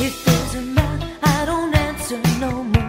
If there's a man, I don't answer no more.